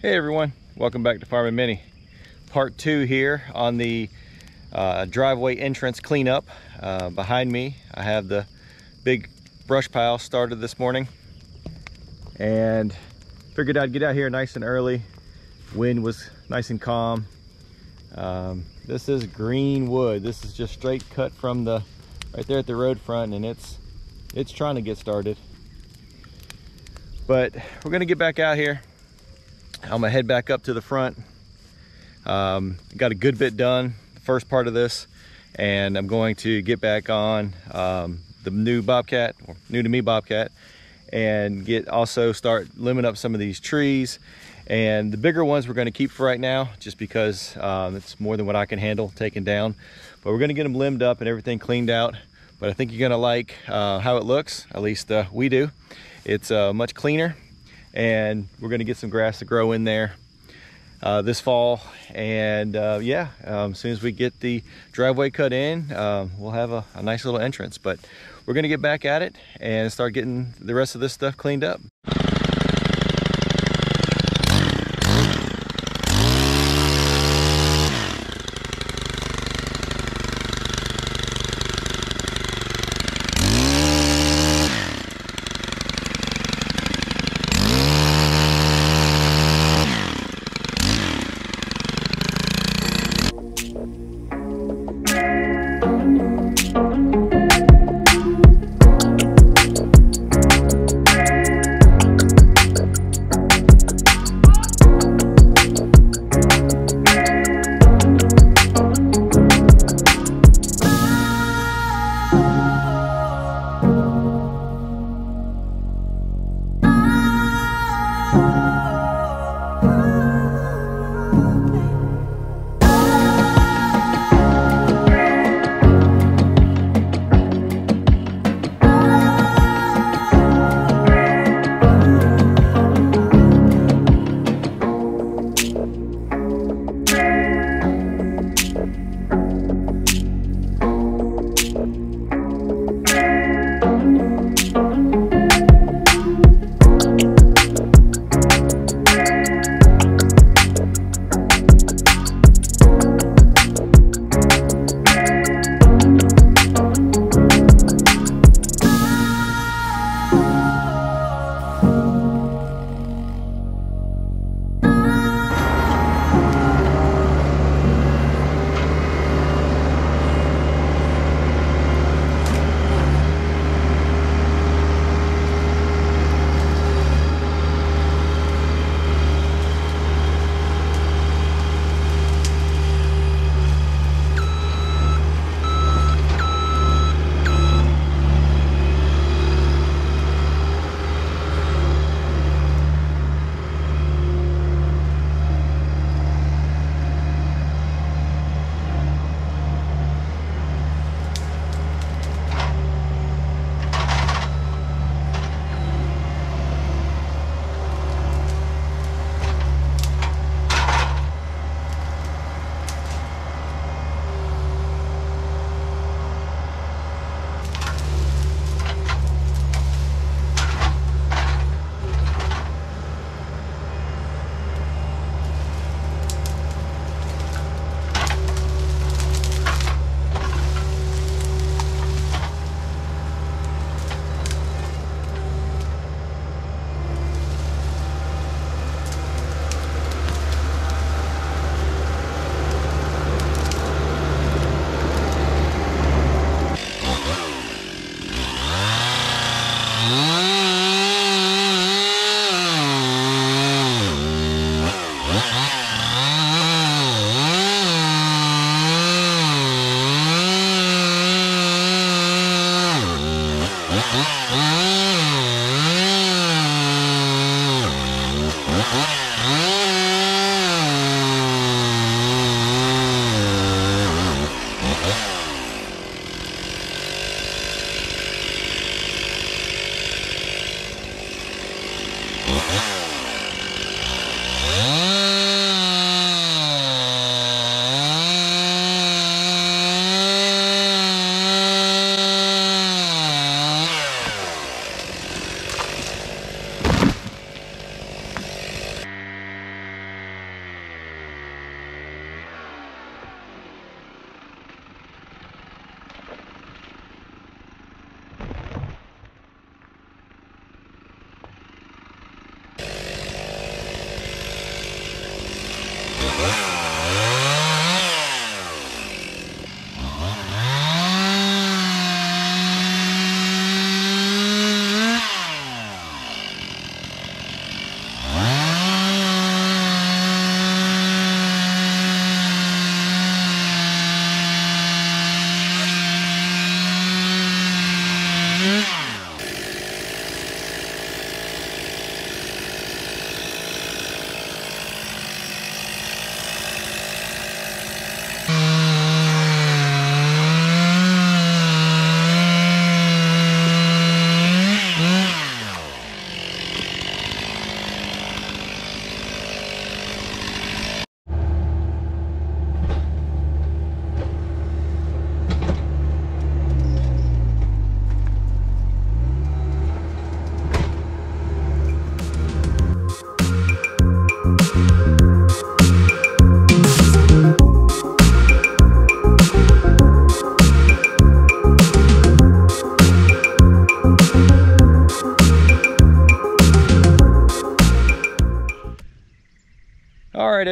Hey everyone, welcome back to Farming Mini. Part two here on the uh, driveway entrance cleanup. Uh, behind me, I have the big brush pile started this morning and figured I'd get out here nice and early. Wind was nice and calm. Um, this is green wood. This is just straight cut from the right there at the road front and it's it's trying to get started. But we're gonna get back out here I'm gonna head back up to the front. Um, got a good bit done, the first part of this, and I'm going to get back on um, the new Bobcat, or new to me Bobcat, and get also start limbing up some of these trees. And the bigger ones we're gonna keep for right now, just because um, it's more than what I can handle taking down. But we're gonna get them limbed up and everything cleaned out. But I think you're gonna like uh, how it looks, at least uh, we do. It's uh, much cleaner and we're gonna get some grass to grow in there uh, this fall. And uh, yeah um, as soon as we get the driveway cut in um, we'll have a, a nice little entrance. But we're gonna get back at it and start getting the rest of this stuff cleaned up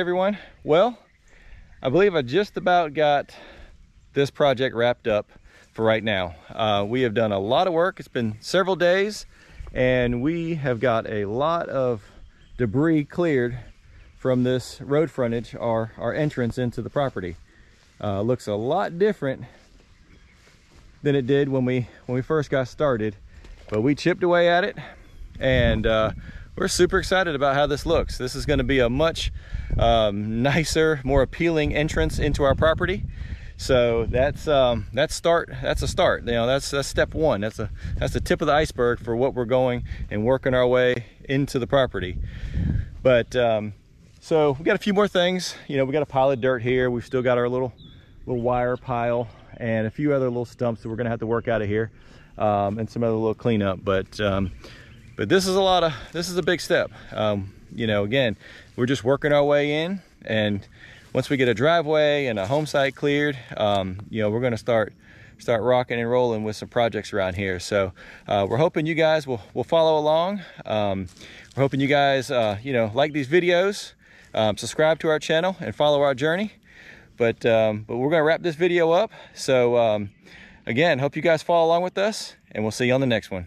everyone. Well, I believe I just about got this project wrapped up for right now. Uh, we have done a lot of work. It's been several days and we have got a lot of debris cleared from this road frontage, our, our entrance into the property. Uh, looks a lot different than it did when we when we first got started, but we chipped away at it and uh, we're super excited about how this looks. This is going to be a much um, nicer, more appealing entrance into our property. So that's um, that's start. That's a start. You know, that's that's step one. That's a that's the tip of the iceberg for what we're going and working our way into the property. But um, so we got a few more things. You know, we got a pile of dirt here. We've still got our little little wire pile and a few other little stumps that we're gonna have to work out of here um, and some other little cleanup. But um, but this is a lot of this is a big step. Um, you know again we're just working our way in and once we get a driveway and a home site cleared um, you know we're going to start start rocking and rolling with some projects around here. So uh, we're hoping you guys will, will follow along. Um, we're hoping you guys uh, you know like these videos um, subscribe to our channel and follow our journey. But um, but we're going to wrap this video up. So um, again hope you guys follow along with us and we'll see you on the next one.